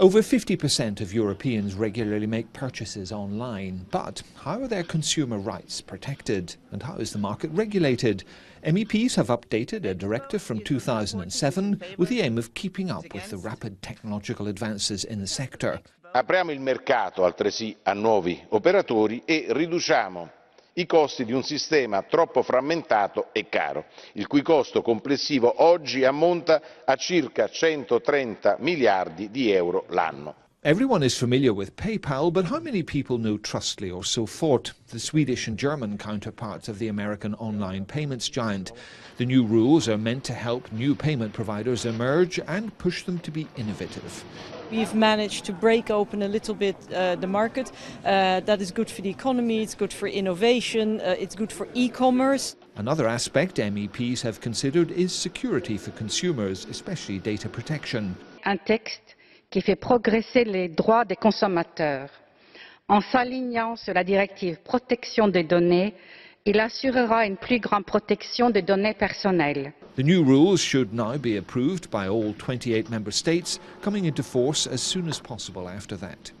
Over 50% of Europeans regularly make purchases online, but how are their consumer rights protected and how is the market regulated? MEPs have updated a directive from 2007 with the aim of keeping up with the rapid technological advances in the sector. Apriamo il mercato altresì a nuovi operatori e riduciamo i costi di un sistema troppo frammentato e caro il cui costo complessivo oggi ammonta a circa centotrenta miliardi di euro l'anno. Everyone is familiar with PayPal, but how many people know Trustly or Sofort, the Swedish and German counterparts of the American online payments giant? The new rules are meant to help new payment providers emerge and push them to be innovative. We've managed to break open a little bit uh, the market. Uh, that is good for the economy, it's good for innovation, uh, it's good for e-commerce. Another aspect MEPs have considered is security for consumers, especially data protection. Un texte qui fait progresser les droits des consommateurs. En s'alignant sur la directive protection des données, il assurera une plus grande protection des données personnelles. The new rules should now be approved by all 28 member states, coming into force as soon as possible after that.